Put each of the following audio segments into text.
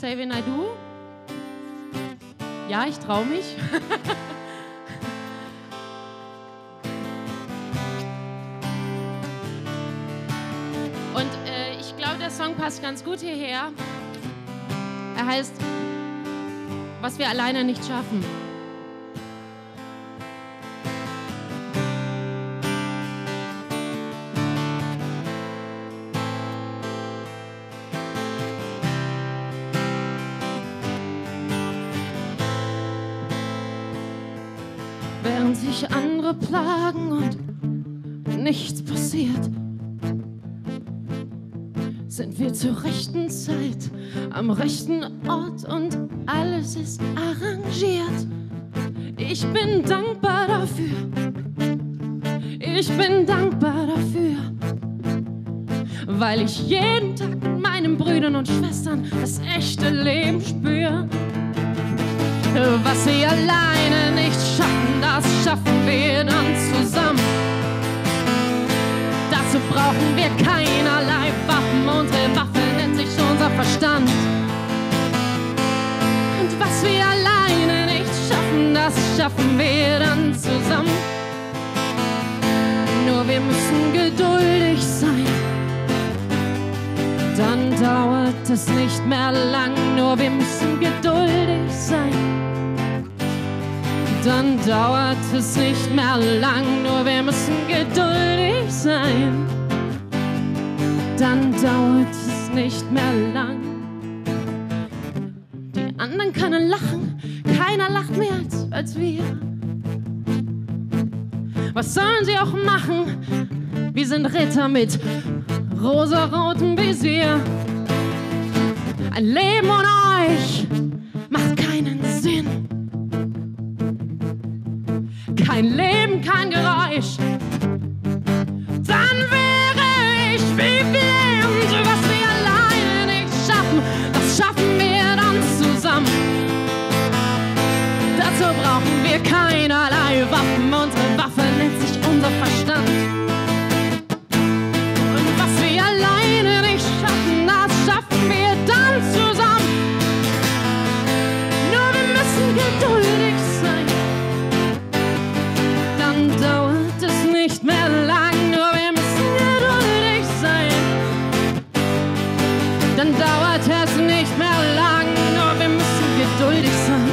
Xavier Naidoo. Ja, ich traue mich. Und äh, ich glaube, der Song passt ganz gut hierher. Er heißt, was wir alleine nicht schaffen. Während sich andere plagen und nichts passiert, sind wir zur rechten Zeit am rechten Ort und alles ist arrangiert. Ich bin dankbar dafür. Ich bin dankbar dafür, weil ich jeden Tag mit meinen Brüdern und Schwestern das echte Leben spüre. Was wir alleine nicht schaffen, das schaffen wir dann zusammen. Dazu brauchen wir keinerlei Waffen, unsere Waffe nennt sich unser Verstand. Und was wir alleine nicht schaffen, das schaffen wir dann zusammen. Nur wir müssen geduldig sein, dann dauert es nicht mehr lang. Nur wir müssen geduldig dann dauert es nicht mehr lang, nur wir müssen geduldig sein. Dann dauert es nicht mehr lang. Die anderen können lachen, keiner lacht mehr als, als wir. Was sollen sie auch machen? Wir sind Ritter mit rosarotem Visier. Ein Leben ohne euch kein Leben, kein Geräusch. Dann wäre ich wie blind, was wir alleine nicht schaffen, das schaffen wir dann zusammen. Dazu brauchen wir keinerlei Waffen, unsere Waffe nennt sich unser Verstand. Und was wir alleine nicht schaffen, das schaffen wir dann zusammen. Nur wir müssen geduldig Dann dauert es nicht mehr lang, nur wir müssen geduldig sein.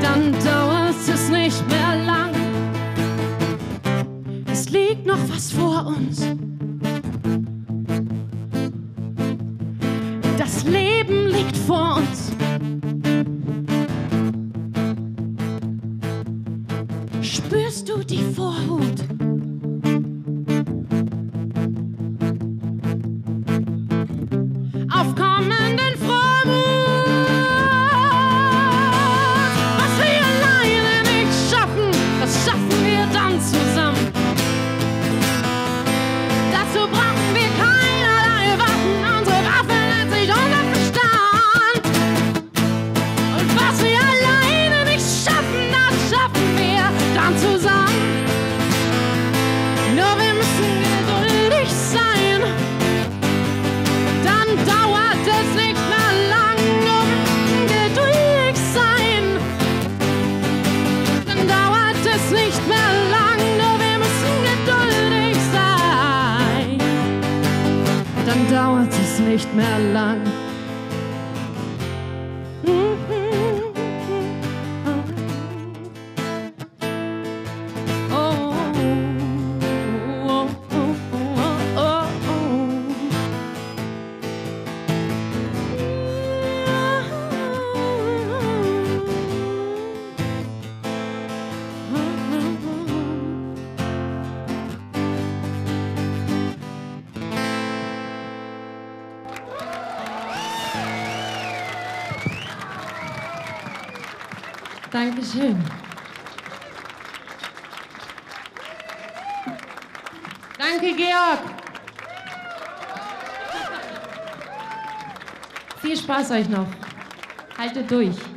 Dann dauert es nicht mehr lang. Es liegt noch was vor uns. Das Leben liegt vor uns. Nicht mehr lang, nur wir müssen geduldig sein. Dann dauert es nicht mehr lang. Dankeschön. Danke, Georg. Viel Spaß euch noch. Haltet durch.